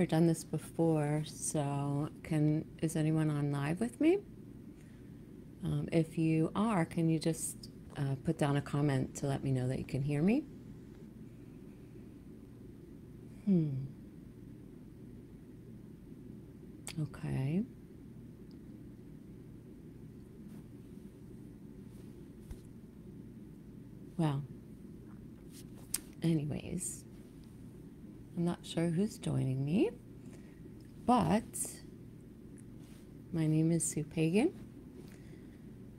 Never done this before, so can is anyone on live with me? Um, if you are, can you just uh, put down a comment to let me know that you can hear me? Hmm. Okay. Well, anyways, I'm not sure who's joining me, but my name is Sue Pagan,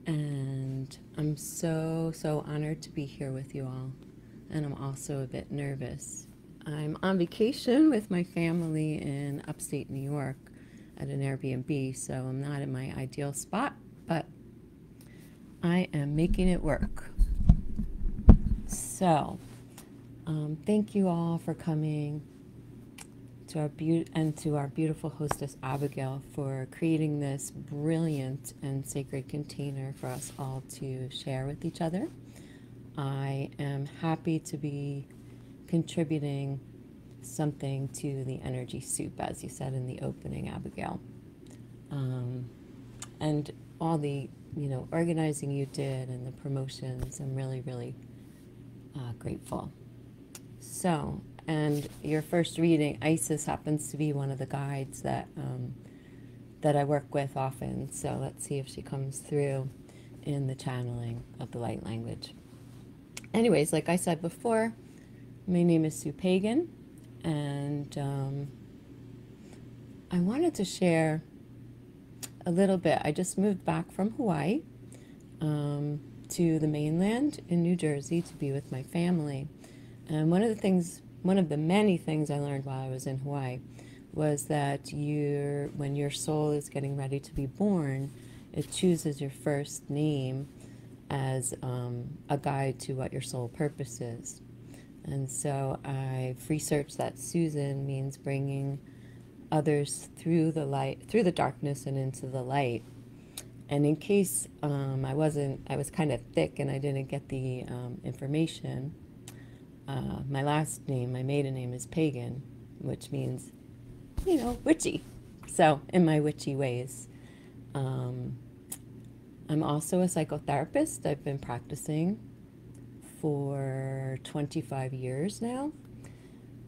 and I'm so, so honored to be here with you all. And I'm also a bit nervous. I'm on vacation with my family in upstate New York at an Airbnb, so I'm not in my ideal spot, but I am making it work. So, um, thank you all for coming to our be- and to our beautiful hostess Abigail for creating this brilliant and sacred container for us all to share with each other. I am happy to be contributing something to the energy soup, as you said in the opening, Abigail. Um, and all the you know organizing you did and the promotions. I'm really, really uh, grateful. So, and your first reading, Isis happens to be one of the guides that um, that I work with often. So let's see if she comes through in the channeling of the light language. Anyways, like I said before, my name is Sue Pagan, and um, I wanted to share a little bit. I just moved back from Hawaii um, to the mainland in New Jersey to be with my family. And one of the things, one of the many things I learned while I was in Hawaii was that you when your soul is getting ready to be born, it chooses your first name as um, a guide to what your soul purpose is. And so I've researched that Susan means bringing others through the light, through the darkness and into the light. And in case um, I wasn't, I was kind of thick and I didn't get the um, information, uh, my last name, my maiden name is Pagan, which means, you know, witchy. So, in my witchy ways. Um, I'm also a psychotherapist. I've been practicing for 25 years now.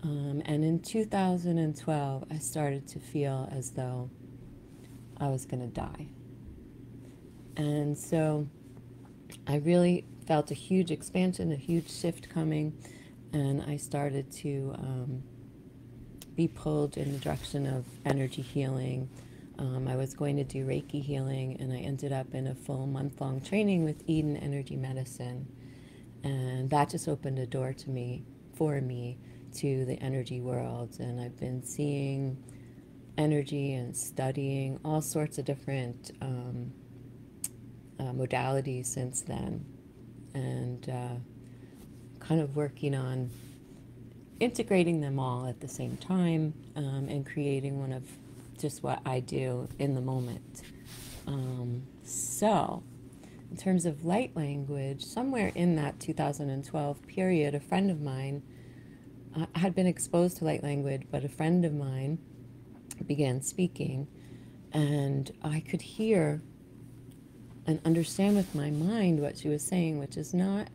Um, and in 2012, I started to feel as though I was going to die. And so I really felt a huge expansion, a huge shift coming, and I started to um, be pulled in the direction of energy healing. Um, I was going to do Reiki healing, and I ended up in a full month long training with Eden Energy Medicine. And that just opened a door to me, for me, to the energy world. And I've been seeing energy and studying all sorts of different um, uh, modalities since then. And uh, kind of working on integrating them all at the same time um, and creating one of just what I do in the moment. Um, so, in terms of light language, somewhere in that 2012 period, a friend of mine uh, had been exposed to light language, but a friend of mine began speaking, and I could hear and understand with my mind what she was saying, which is not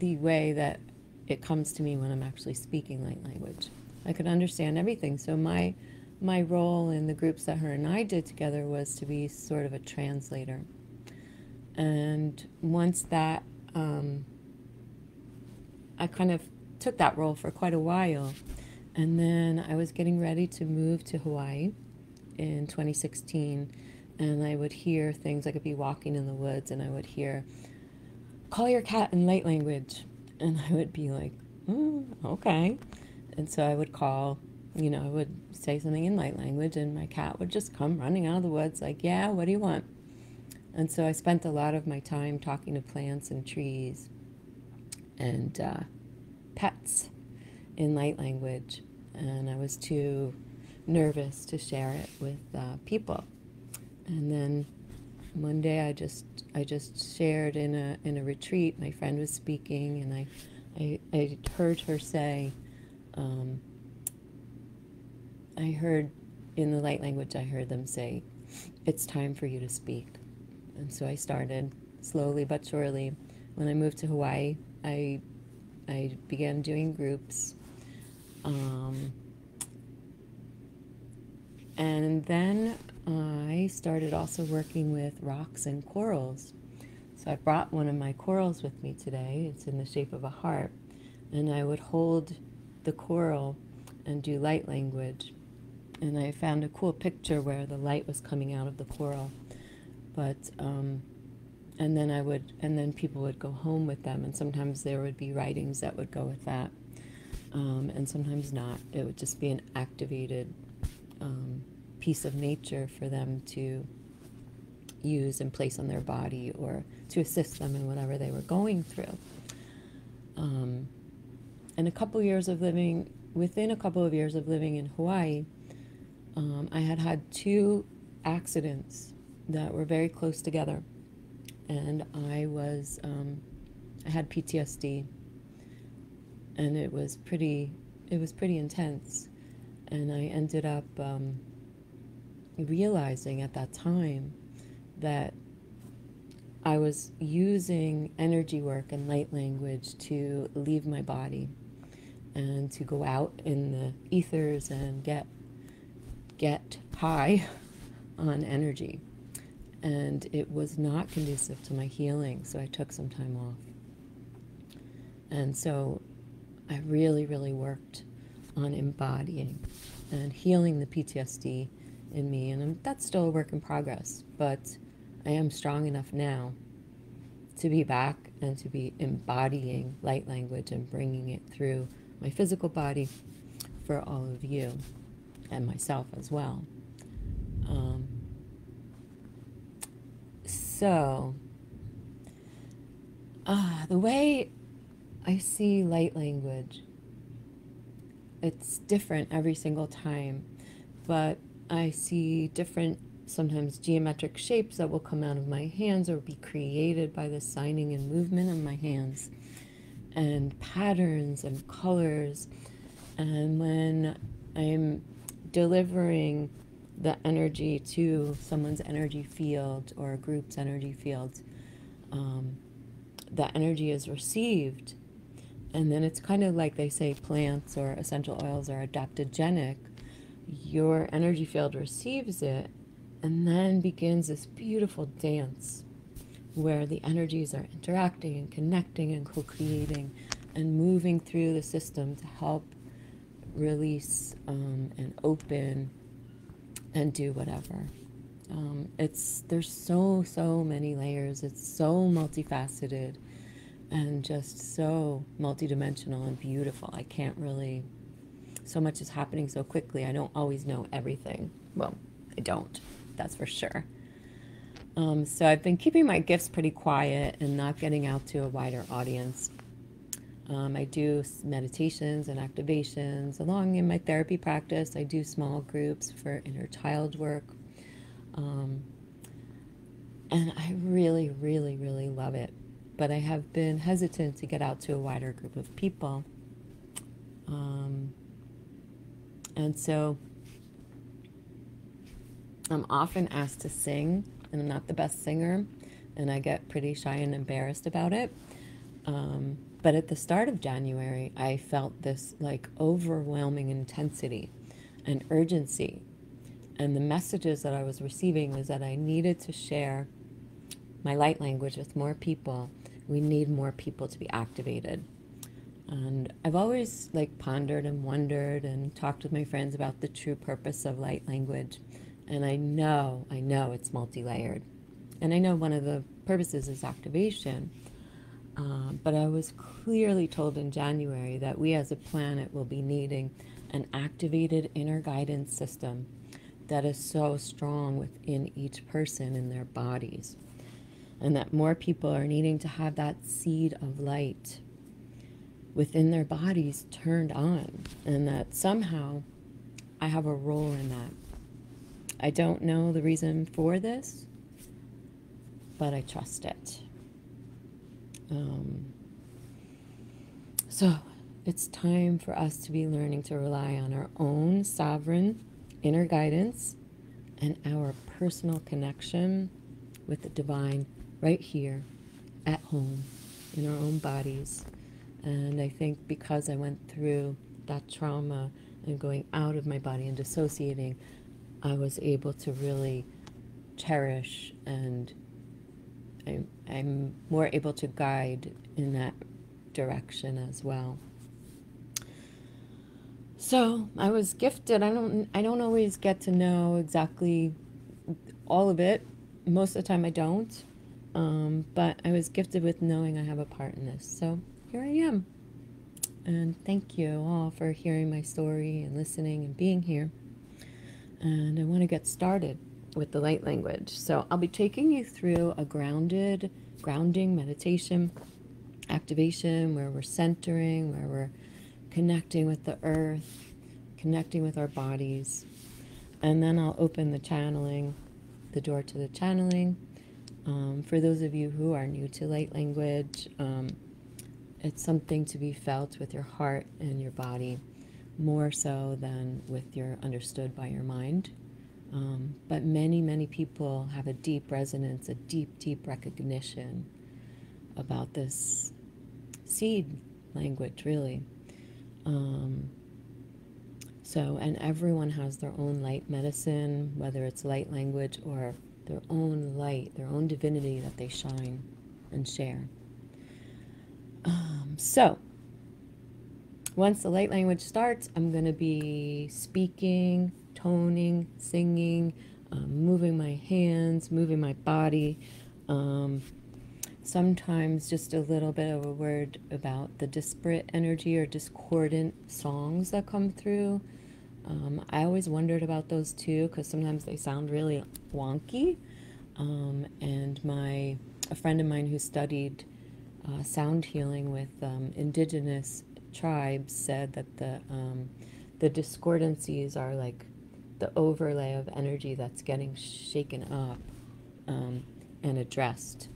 the way that it comes to me when I'm actually speaking light language. I could understand everything. So my my role in the groups that her and I did together was to be sort of a translator. And once that, um, I kind of took that role for quite a while. And then I was getting ready to move to Hawaii in 2016. And I would hear things, I could be walking in the woods and I would hear, call your cat in light language. And I would be like, mm, okay. And so I would call, you know, I would say something in light language and my cat would just come running out of the woods like, yeah, what do you want? And so I spent a lot of my time talking to plants and trees and uh, pets in light language. And I was too nervous to share it with uh, people. And then one day I just I just shared in a in a retreat. My friend was speaking, and I I, I heard her say, um, I heard in the light language, I heard them say, It's time for you to speak. And so I started slowly but surely. When I moved to Hawaii, I, I began doing groups. Um, and then I started also working with rocks and corals. So I brought one of my corals with me today. It's in the shape of a heart. And I would hold the coral and do light language. And I found a cool picture where the light was coming out of the coral. But, um, and then I would, and then people would go home with them. And sometimes there would be writings that would go with that. Um, and sometimes not. It would just be an activated um, piece of nature for them to use and place on their body or to assist them in whatever they were going through. Um, and a couple years of living, within a couple of years of living in Hawaii, um, I had had two accidents that were very close together. And I was, um, I had PTSD. And it was pretty, it was pretty intense. And I ended up um, realizing at that time that I was using energy work and light language to leave my body and to go out in the ethers and get get high on energy. And it was not conducive to my healing, so I took some time off. And so I really, really worked on embodying and healing the PTSD in me. And I'm, that's still a work in progress, but I am strong enough now to be back and to be embodying light language and bringing it through my physical body for all of you and myself as well. Um, so, uh, the way I see light language, it's different every single time, but I see different, sometimes geometric shapes that will come out of my hands or be created by the signing and movement of my hands, and patterns and colors. And when I'm delivering the energy to someone's energy field or a group's energy field, um, that energy is received. And then it's kind of like they say plants or essential oils are adaptogenic your energy field receives it and then begins this beautiful dance where the energies are interacting and connecting and co creating and moving through the system to help release um, and open and do whatever. Um, it's there's so so many layers. It's so multifaceted and just so multidimensional and beautiful. I can't really so much is happening so quickly. I don't always know everything. Well, I don't, that's for sure. Um, so I've been keeping my gifts pretty quiet and not getting out to a wider audience. Um, I do meditations and activations along in my therapy practice. I do small groups for inner child work. Um, and I really, really, really love it. But I have been hesitant to get out to a wider group of people. Um, and so I'm often asked to sing, and I'm not the best singer, and I get pretty shy and embarrassed about it. Um, but at the start of January, I felt this like overwhelming intensity and urgency. And the messages that I was receiving was that I needed to share my light language with more people. We need more people to be activated. And I've always like pondered and wondered and talked with my friends about the true purpose of light language. And I know, I know it's multi-layered. And I know one of the purposes is activation. Uh, but I was clearly told in January that we as a planet will be needing an activated inner guidance system that is so strong within each person in their bodies. And that more people are needing to have that seed of light within their bodies turned on, and that somehow I have a role in that. I don't know the reason for this, but I trust it. Um, so, it's time for us to be learning to rely on our own sovereign inner guidance and our personal connection with the divine right here at home in our own bodies. And I think because I went through that trauma and going out of my body and dissociating, I was able to really cherish and I'm, I'm more able to guide in that direction as well. So I was gifted. I don't I don't always get to know exactly all of it. Most of the time I don't. Um, but I was gifted with knowing I have a part in this. So here I am. And thank you all for hearing my story and listening and being here. And I want to get started with the light language. So I'll be taking you through a grounded, grounding meditation activation where we're centering, where we're connecting with the earth, connecting with our bodies. And then I'll open the channeling, the door to the channeling. Um, for those of you who are new to light language, um, it's something to be felt with your heart and your body more so than with your understood by your mind. Um, but many, many people have a deep resonance, a deep, deep recognition about this seed language, really. Um, so, and everyone has their own light medicine, whether it's light language or their own light, their own divinity that they shine and share. So, once the light language starts, I'm going to be speaking, toning, singing, um, moving my hands, moving my body. Um, sometimes just a little bit of a word about the disparate energy or discordant songs that come through. Um, I always wondered about those too because sometimes they sound really wonky. Um, and my a friend of mine who studied uh, sound healing with um, indigenous tribes said that the um, the discordancies are like the overlay of energy that's getting shaken up um, and addressed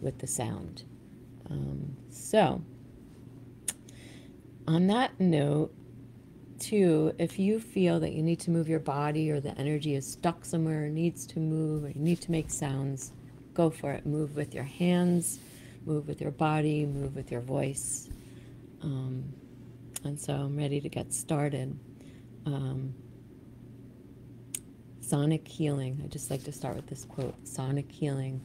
with the sound. Um, so, on that note, too, if you feel that you need to move your body or the energy is stuck somewhere, needs to move, or you need to make sounds, go for it. Move with your hands, move with your body, move with your voice. Um, and so I'm ready to get started. Um, sonic healing. I just like to start with this quote Sonic healing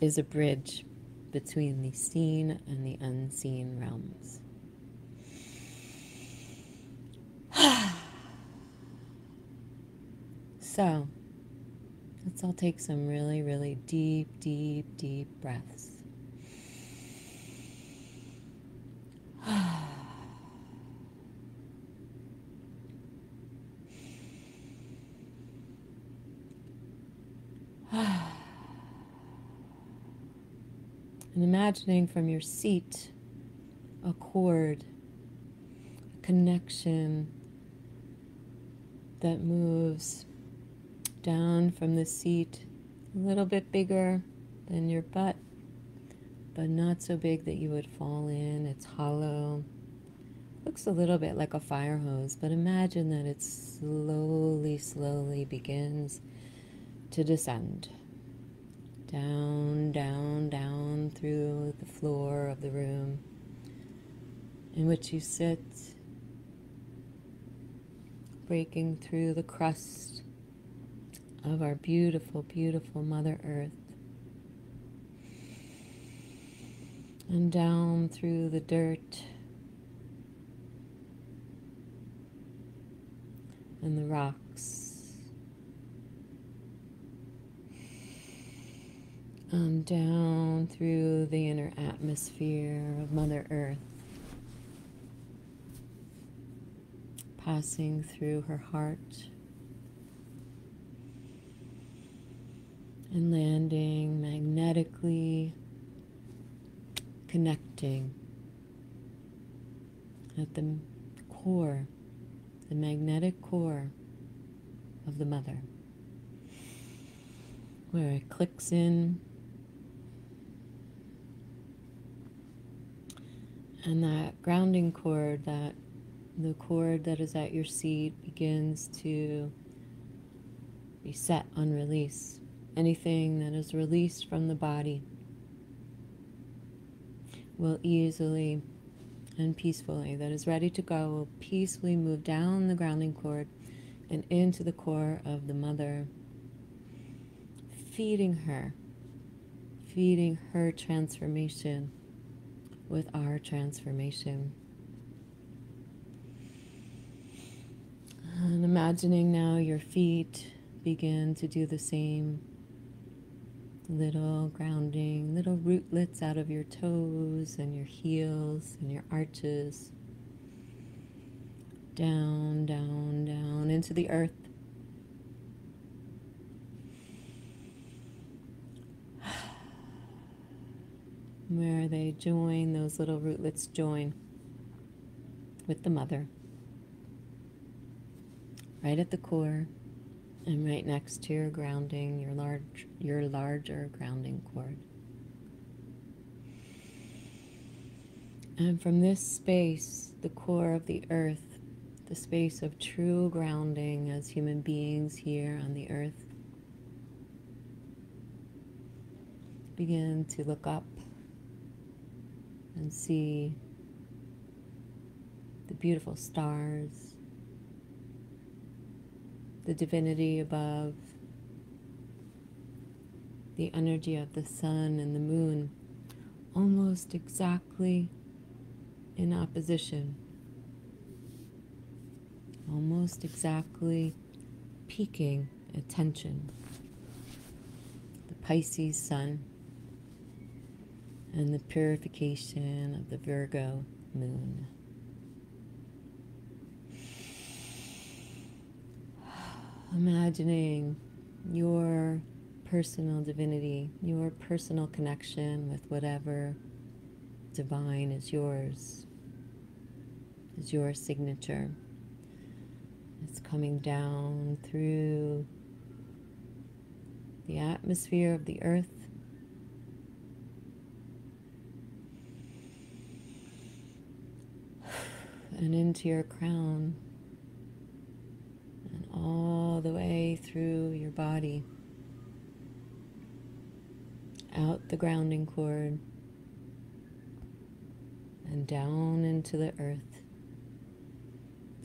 is a bridge between the seen and the unseen realms. so, let's all take some really, really deep, deep, deep breaths. and imagining from your seat a cord, a connection that moves down from the seat a little bit bigger than your butt, but not so big that you would fall in. It's hollow. Looks a little bit like a fire hose, but imagine that it slowly, slowly begins to descend down, down, down through the floor of the room in which you sit, breaking through the crust of our beautiful, beautiful Mother Earth. And down through the dirt and the rocks. And down through the inner atmosphere of Mother Earth, passing through her heart. And landing magnetically, connecting at the core, the magnetic core of the mother, where it clicks in And that grounding cord, that the cord that is at your seat, begins to be set on release. Anything that is released from the body will easily and peacefully, that is ready to go, will peacefully move down the grounding cord and into the core of the mother, feeding her, feeding her transformation with our transformation. And imagining now your feet begin to do the same. Little grounding, little rootlets out of your toes and your heels and your arches. Down, down, down into the earth. Where they join, those little rootlets join with the mother. Right at the core and right next to your grounding, your large your larger grounding cord. And from this space, the core of the earth, the space of true grounding as human beings here on the earth, begin to look up and see the beautiful stars the divinity above, the energy of the sun and the moon almost exactly in opposition, almost exactly peaking attention. The Pisces sun and the purification of the Virgo moon. Imagining your personal divinity, your personal connection with whatever divine is yours, is your signature. It's coming down through the atmosphere of the earth. And into your crown all the way through your body, out the grounding cord, and down into the earth,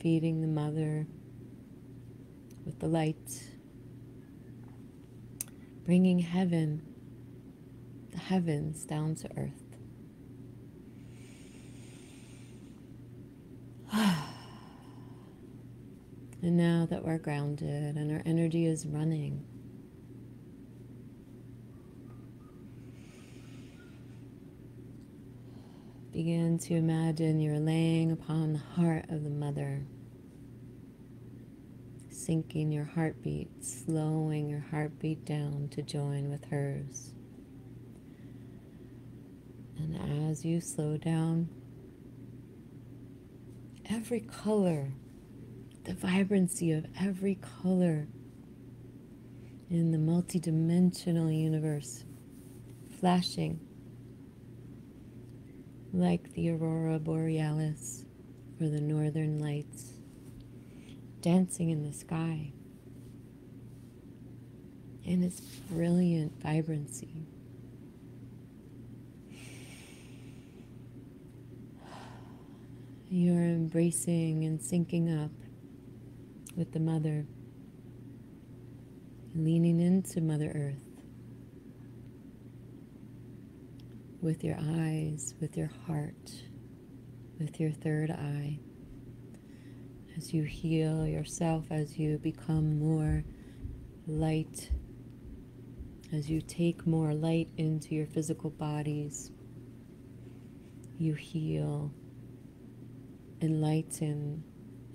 feeding the mother with the light, bringing heaven, the heavens down to earth. And now that we're grounded and our energy is running, begin to imagine you're laying upon the heart of the mother, syncing your heartbeat, slowing your heartbeat down to join with hers. And as you slow down, every color the vibrancy of every color in the multidimensional universe flashing like the aurora borealis or the northern lights dancing in the sky in its brilliant vibrancy. You're embracing and syncing up with the Mother, leaning into Mother Earth with your eyes, with your heart, with your third eye. As you heal yourself, as you become more light, as you take more light into your physical bodies, you heal, enlighten,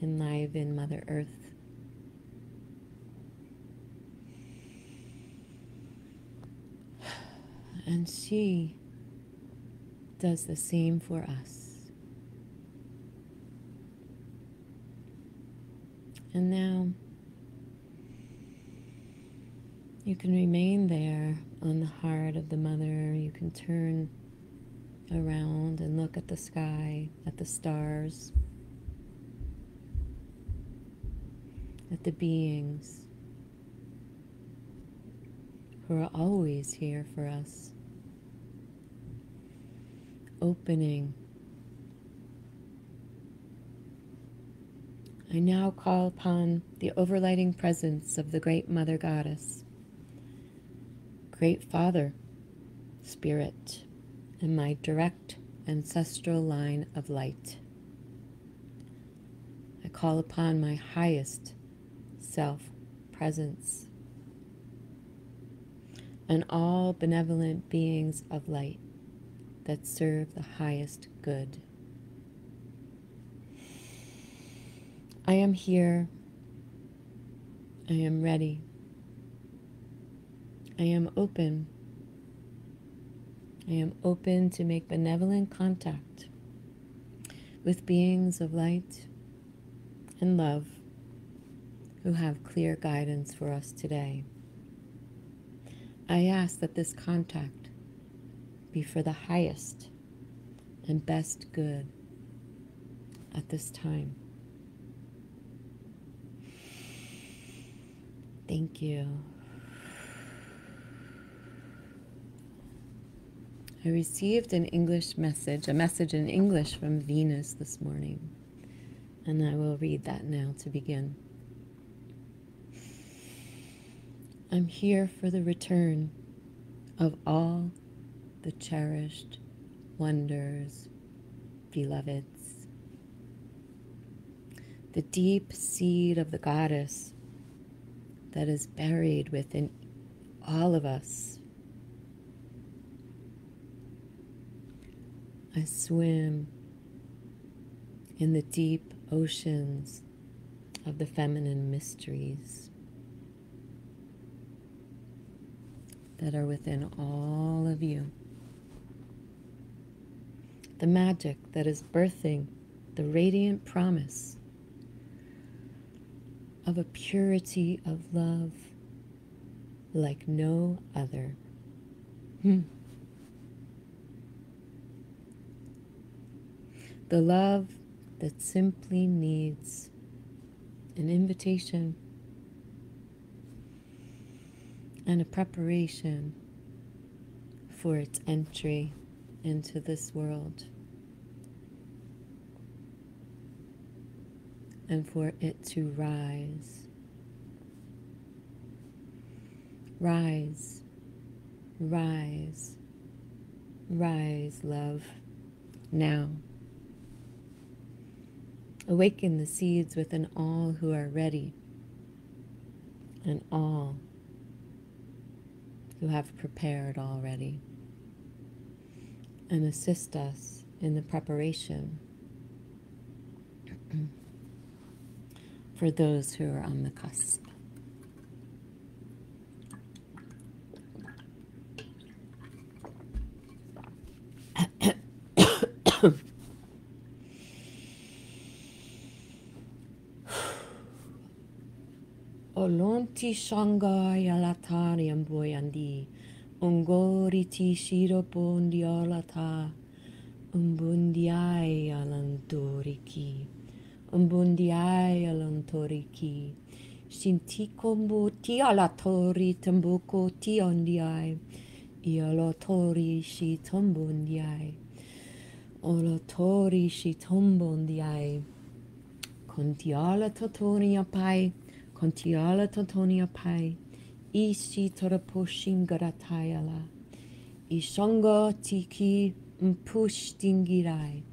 enliven Mother Earth. And she does the same for us. And now you can remain there on the heart of the mother. You can turn around and look at the sky, at the stars, at the beings who are always here for us, opening. I now call upon the overlighting presence of the Great Mother Goddess, Great Father, Spirit, and my direct ancestral line of light. I call upon my highest self presence and all benevolent beings of light that serve the highest good. I am here. I am ready. I am open. I am open to make benevolent contact with beings of light and love who have clear guidance for us today. I ask that this contact be for the highest and best good at this time. Thank you. I received an English message, a message in English from Venus this morning, and I will read that now to begin. I'm here for the return of all the cherished wonders, beloveds. The deep seed of the goddess that is buried within all of us. I swim in the deep oceans of the feminine mysteries. that are within all of you. The magic that is birthing the radiant promise of a purity of love like no other. Hmm. The love that simply needs an invitation and a preparation for its entry into this world and for it to rise. Rise, rise, rise, love, now. Awaken the seeds within all who are ready and all who have prepared already and assist us in the preparation for those who are on the cusp. Olonti Shanghai alatari amboyandi. Ongori ti shiro bondi alata. Umbundiai Îmbundiai alontoriki. Sinti combo ti alatori tambuco ti ondiai. Ialotori si tombondiai. Olatori si tombondiai. Contiala totonia pai. Contiala totonia pai. Isi toraposhingaratayala. Isongo tiki mpushtingirai.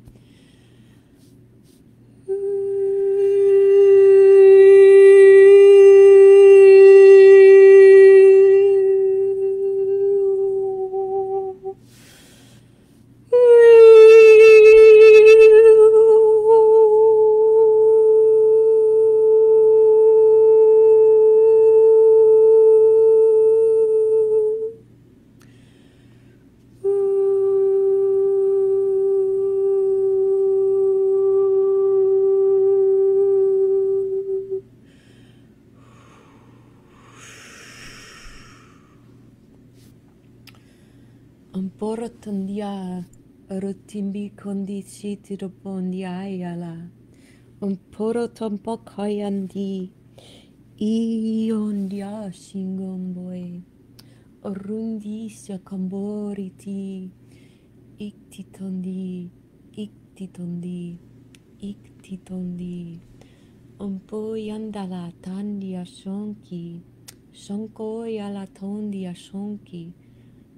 Rutimbi condici ti rupondi aiala, un poro tompo coiandi, ion dia singom boe, orundiscia comboriti, ictitondi, ictitondi, ictitondi, un po yandala tandia shonki sonko yala tondiashonki.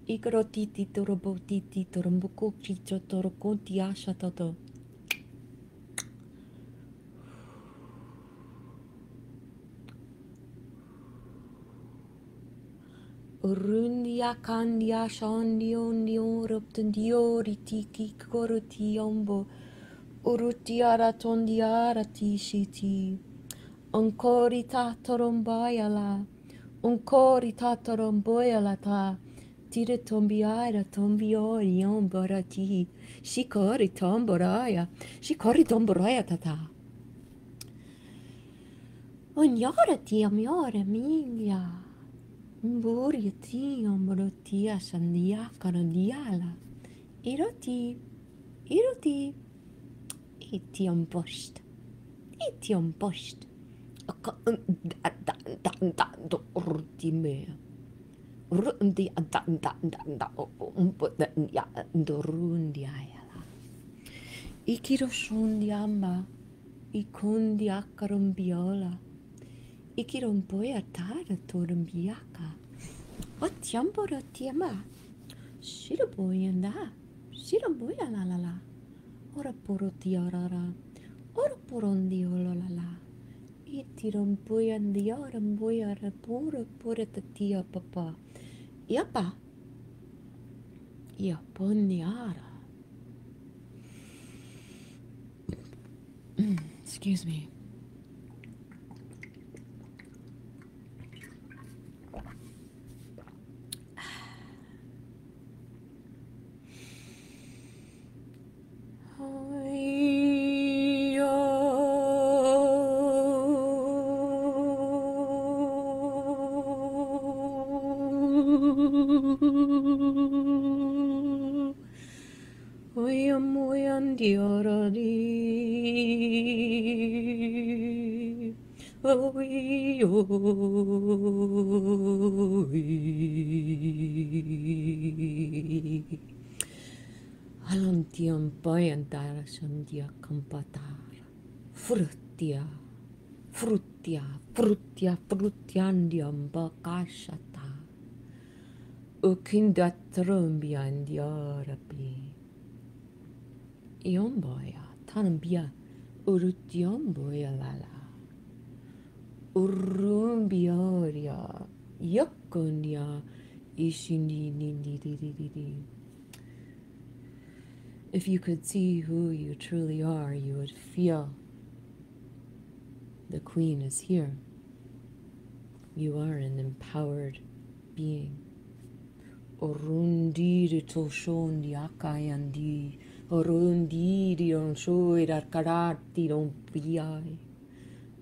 Ikaro titi torobo titi torombuko chicho torokonti asha toto. Urundia kandia shandio ndio ruptendiori tiki koruti ombo. Urutiara tondiara tishiti. Onkori tatorombayala. Onkori tatoromboyala ta. tire tombiara tombiori omborati shikori tomboraya shikori tomboraya tata Ognorati, amore mia, ti, ombrotia, sandia, diala, iroti, iroti, etiam post, etiam post, da, da, da, da, da, da, da, da, da, rundiajalla. Ikirosrundiamma, ikundiakarumbiola, ikirompoja taada torumbiaka. Otjamporo tiema, siropoyenda, siropoya la la la. Ora poro tiorara, ora porondiolo la la. Itirom poyan dioram boyara puro pura tatia papa. Yapa. Yaponiara. Mm, excuse me. Kampatara. Frutia, frutia, frutia, frutiandiam bakashata. Ukinda trumbiandiarabi. Iomboya, tanambia, urutiomboya lala. Urumbioria, yokonia, ishini If you could see who you truly are, you would feel the Queen is here. You are an empowered being. Orundiri toshondi akayandi. Orundiri onshoid arkarati don piai.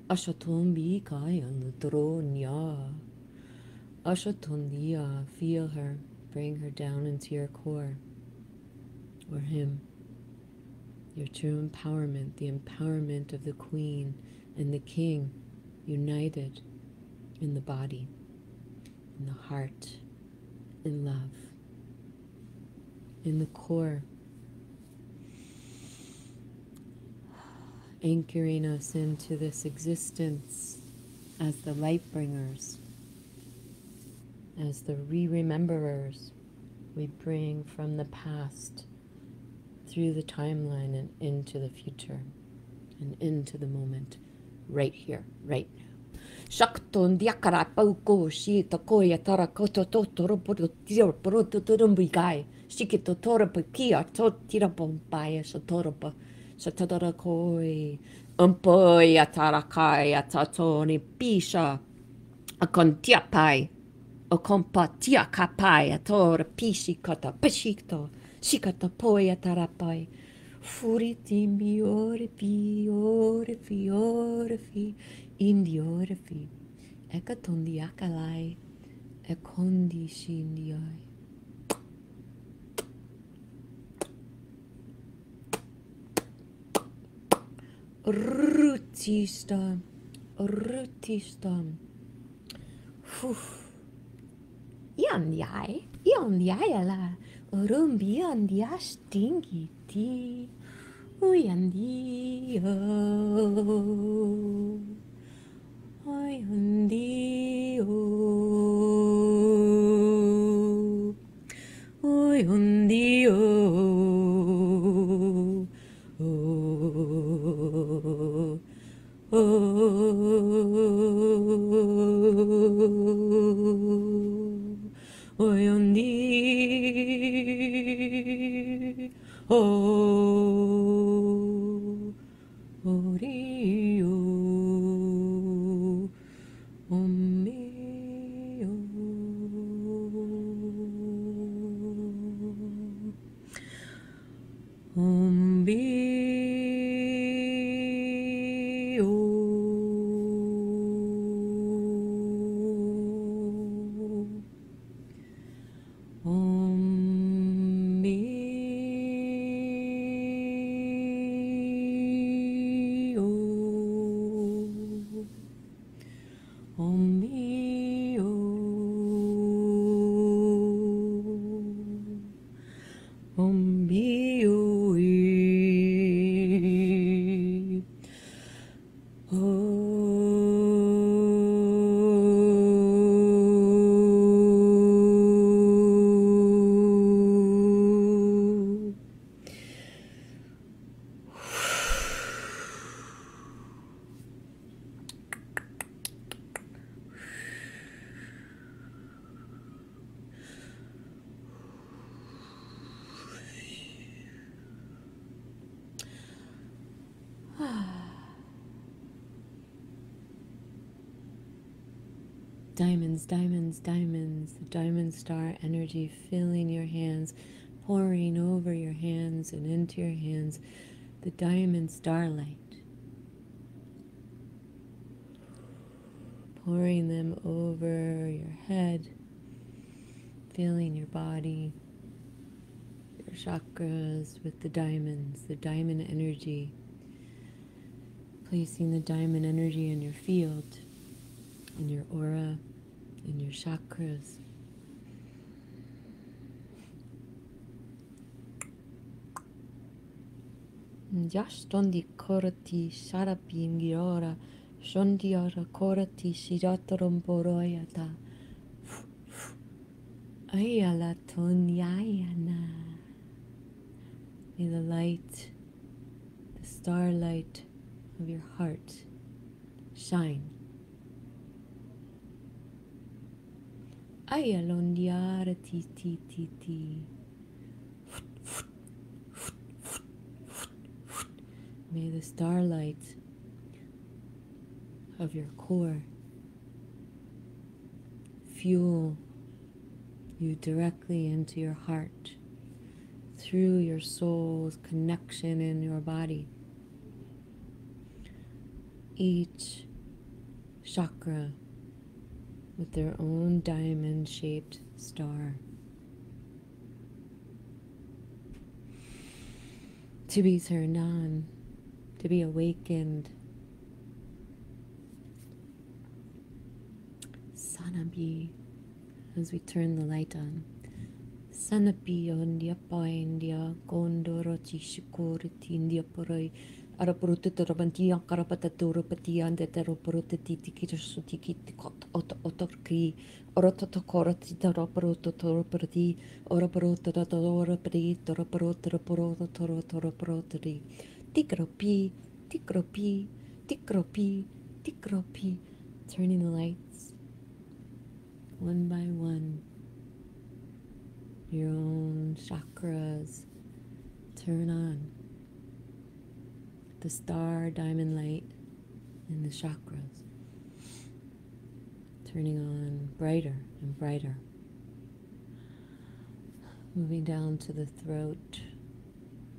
Ashatombi kayan tronya. Ashatondia, uh, feel her, bring her down into your core or him. Your true empowerment, the empowerment of the queen and the king united in the body, in the heart, in love, in the core, anchoring us into this existence as the light bringers, as the re rememberers we bring from the past through the timeline and into the future and into the moment right here, right now. Shakton diakara pauko shi to koya tara koto to toro poro tiro poro to toro bigai. Shiki to toro um pa kia to tira bombaya so toro pa so tadara koi. Umpoya tara kaya tatoni pisha. A kontiapai. O kompatia kapai a tora pishi kata pashikto. Cikatapoia tarapai. Furitim biorepi, orepi, orepi, indi orepi. Eka tondiakalai, ekondi shindioi. Rutistam, rutistam. Fuh. Ion jai, ion jai ala. La. Rumbi an dia stingy tea. Uyandio. Uyandio. Uyandio. Oh, oh, Oyondi, oh, Diamonds, diamonds, diamonds, the diamond star energy filling your hands, pouring over your hands and into your hands, the diamond starlight, pouring them over your head, filling your body, your chakras with the diamonds, the diamond energy, placing the diamond energy in your field in your aura, in your chakras. Yastondi korati sharapi ngirora, shondiara korati shiratorum boroyata. Ayala tonyayana. May the light, the starlight of your heart shine Ayalondiara ti ti ti ti. May the starlight of your core fuel you directly into your heart through your soul's connection in your body. Each chakra with their own diamond shaped star. To be turned on, to be awakened. Sanabi, as we turn the light on. Sanapi ondia paindia gondoro tishikuriti india poroi arapurututorabantia karapataturapati ande teroporutati tikirasuti kitikot ot otorki orototokorati taraparutotorapati oraparutotorapati taraparutoraparutotorapati tikropi tikropi tikropi tikropi. Turning the lights one by one. Your own chakras. Turn on the star diamond light in the chakras. Turning on brighter and brighter. Moving down to the throat.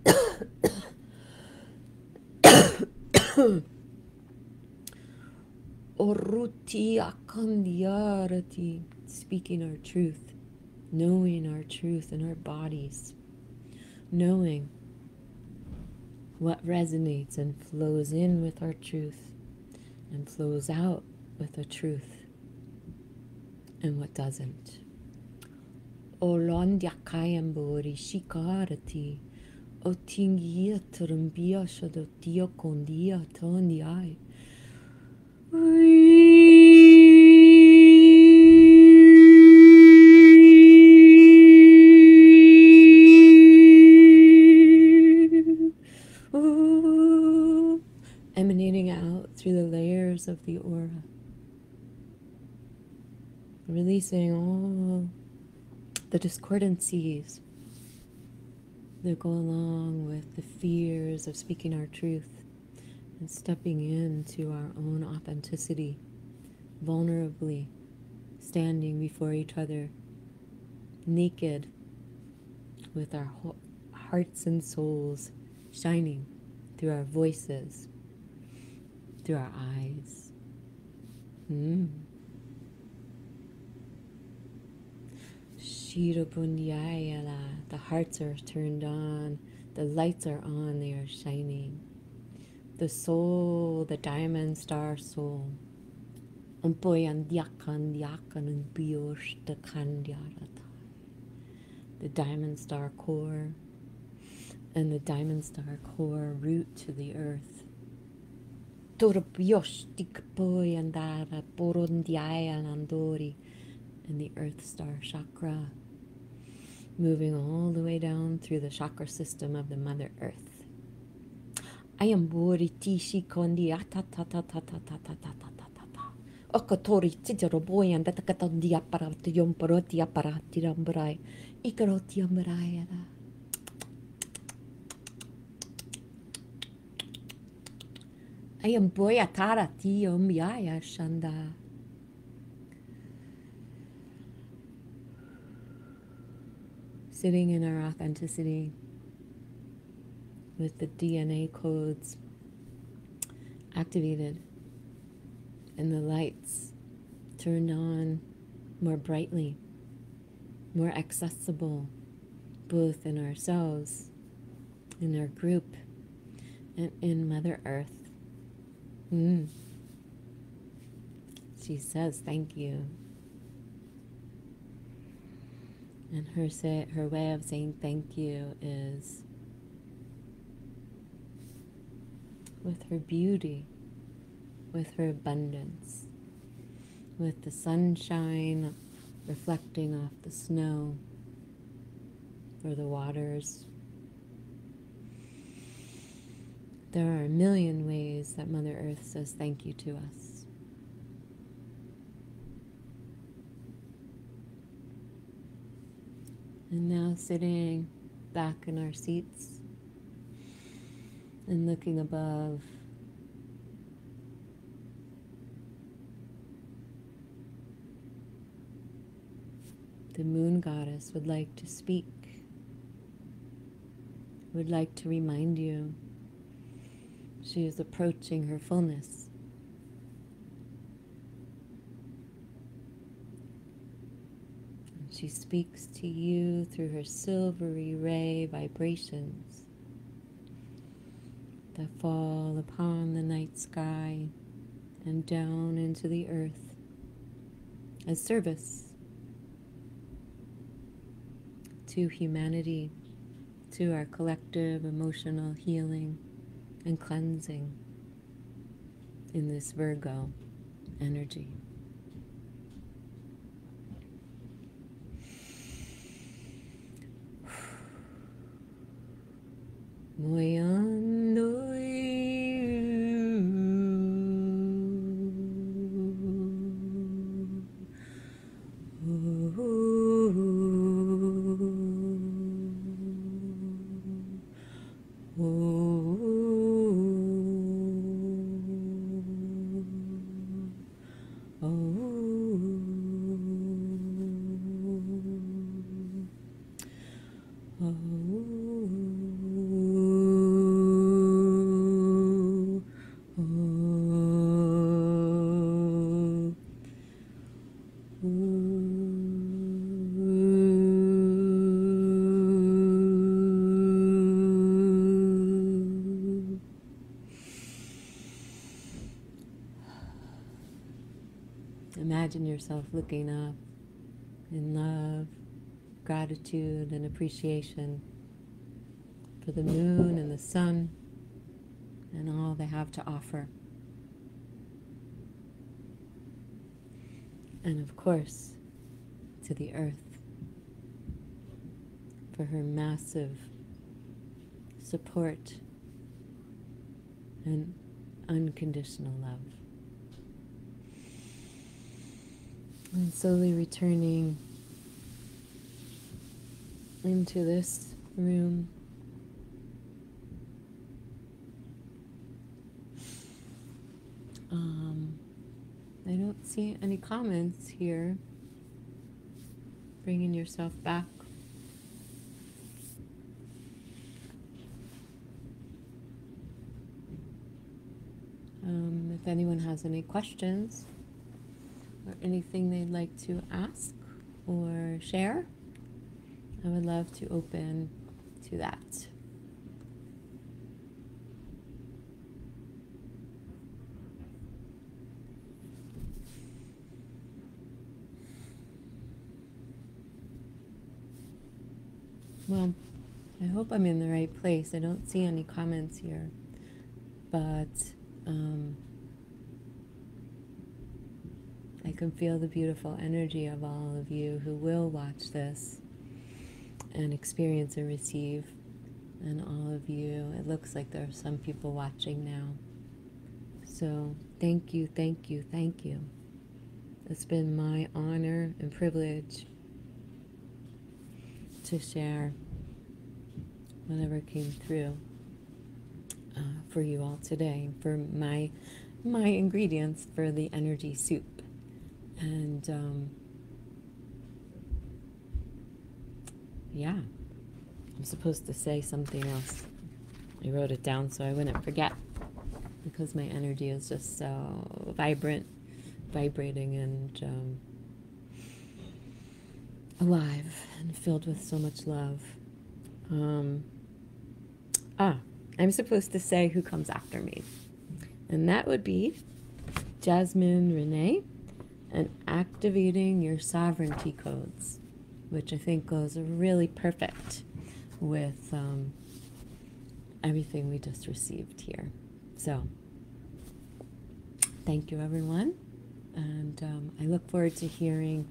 Oruti speaking our truth knowing our truth in our bodies knowing what resonates and flows in with our truth and flows out with the truth and what doesn't. Olondia kayambori shikarati o tingia turumbia shado dio kondia tondi of the aura, releasing all the discordancies that go along with the fears of speaking our truth and stepping into our own authenticity, vulnerably standing before each other, naked, with our hearts and souls shining through our voices, through our eyes. Mm. The hearts are turned on, the lights are on, they are shining. The soul, the diamond star soul. The diamond star core and the diamond star core root to the earth. And the earth star chakra moving all the way down through the chakra system of the Mother Earth. I am Tishi Kondi Okatori Tijaro Boyan that Katon Diaparat Yomparoti Aparati Rambarai I am Boyatara Tiom Yaya Shanda. sitting in our authenticity with the DNA codes activated and the lights turned on more brightly, more accessible, both in ourselves, in our group, and in Mother Earth. Mm. She says, Thank you. And her say, her way of saying thank you is with her beauty, with her abundance, with the sunshine reflecting off the snow or the waters. There are a million ways that Mother Earth says thank you to us. And now sitting back in our seats and looking above. The moon goddess would like to speak, would like to remind you she is approaching her fullness. She speaks to you through her silvery ray vibrations that fall upon the night sky and down into the earth as service to humanity, to our collective emotional healing and cleansing in this Virgo energy. Moyando imagine yourself looking up in love, gratitude, and appreciation for the moon and the sun and all they have to offer. And of course, to the earth for her massive support and unconditional love. And slowly returning into this room. Um, I don't see any comments here. Bringing yourself back. Um, if anyone has any questions anything they'd like to ask or share, I would love to open to that. Well, I hope I'm in the right place. I don't see any comments here, but um, I can feel the beautiful energy of all of you who will watch this and experience and receive. And all of you, it looks like there are some people watching now. So thank you, thank you, thank you. It's been my honor and privilege to share whatever came through uh, for you all today for my my ingredients for the energy soup and um, yeah i'm supposed to say something else i wrote it down so i wouldn't forget because my energy is just so vibrant vibrating and um, alive and filled with so much love. Um, ah, I'm supposed to say who comes after me. And that would be Jasmine Renee and activating your sovereignty codes, which I think goes really perfect with um, everything we just received here. So, thank you, everyone. And um, I look forward to hearing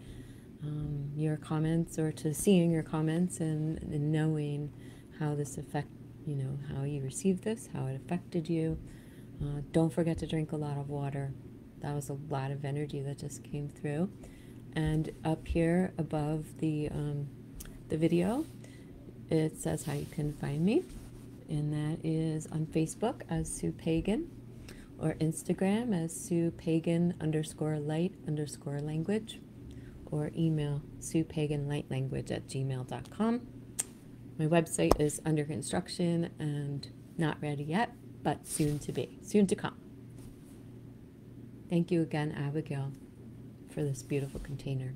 um, your comments or to seeing your comments and, and knowing how this affect you know how you received this how it affected you uh, don't forget to drink a lot of water that was a lot of energy that just came through and up here above the um, the video it says how you can find me and that is on facebook as sue pagan or instagram as sue pagan underscore light underscore language or email sue pagan light language at gmail.com. My website is under construction and not ready yet, but soon to be, soon to come. Thank you again, Abigail, for this beautiful container.